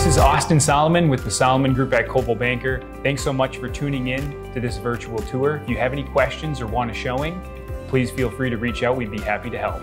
This is Austin Solomon with the Solomon Group at Coldwell Banker. Thanks so much for tuning in to this virtual tour. If you have any questions or want a showing, please feel free to reach out. We'd be happy to help.